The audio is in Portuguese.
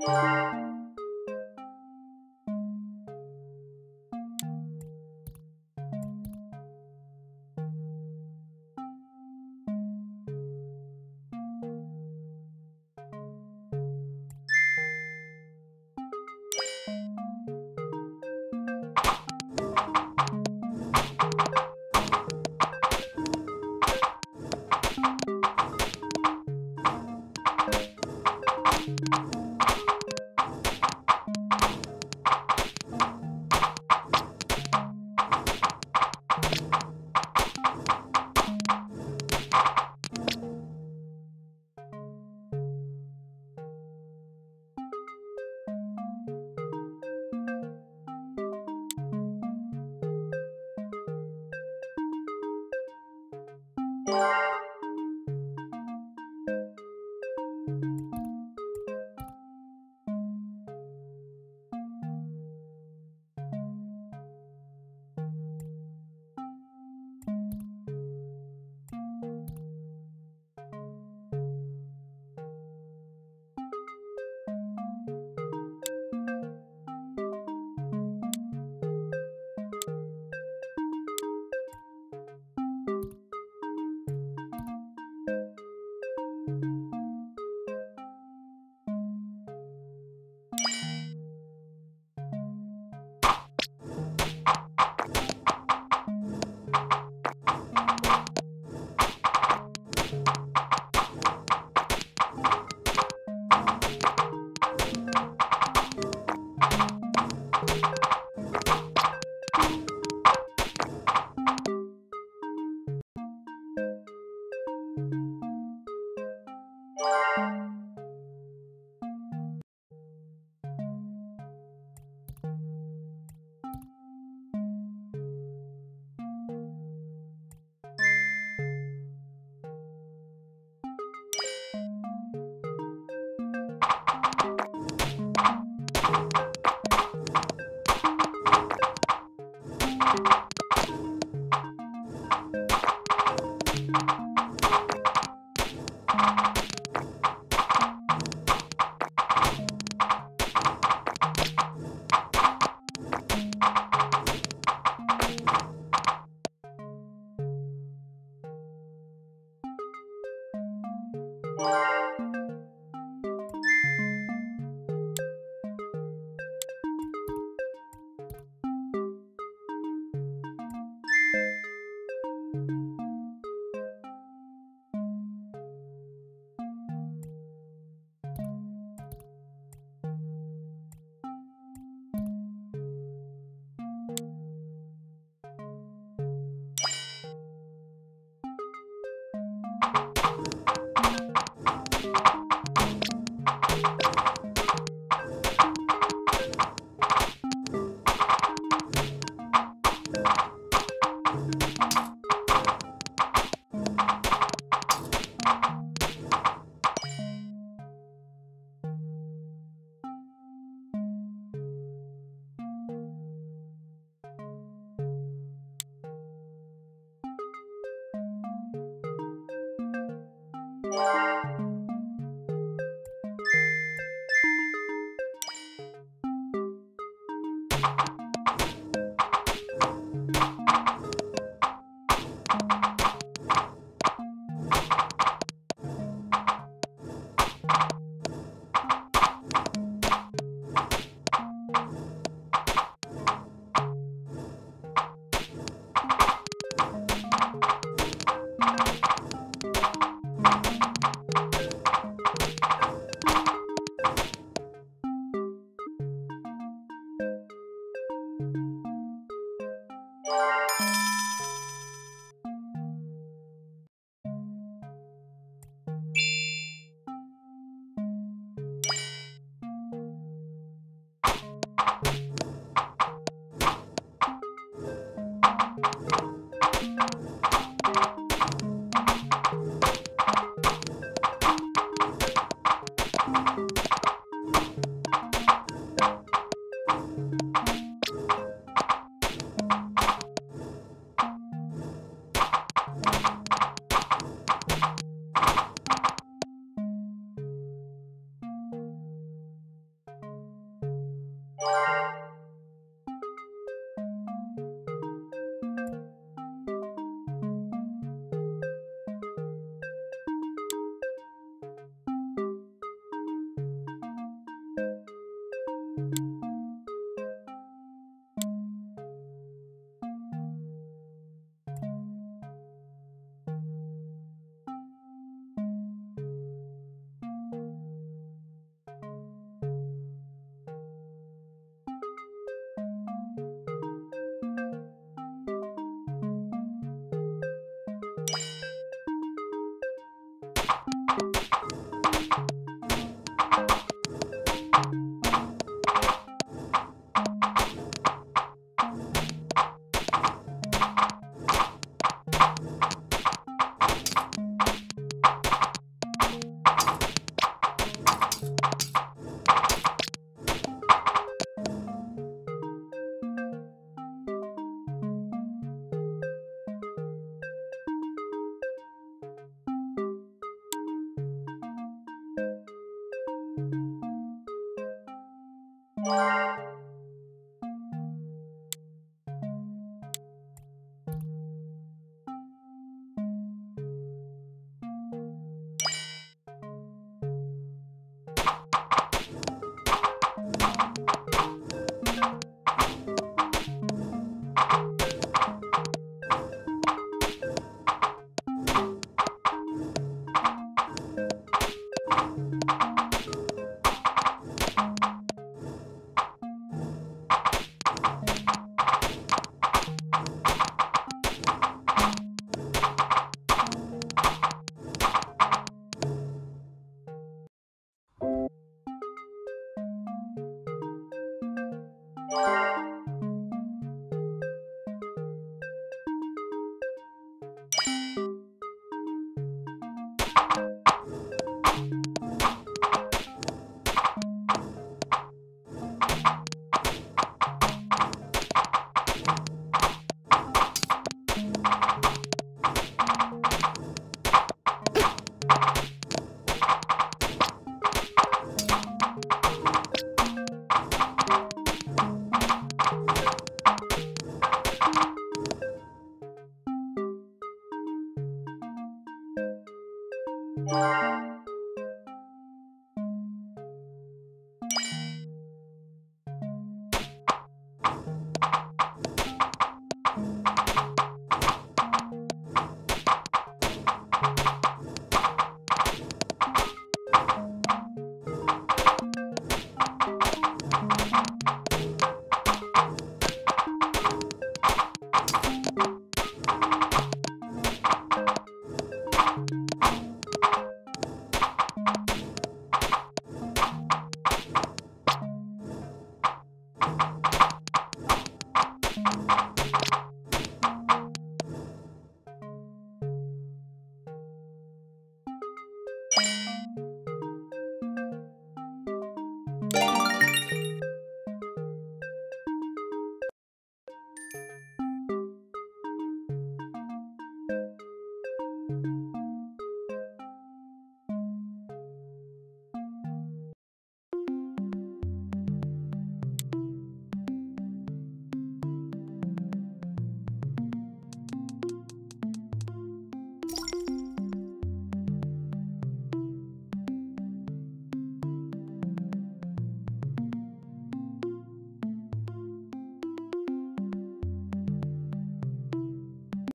Música Bye. Música you Música Música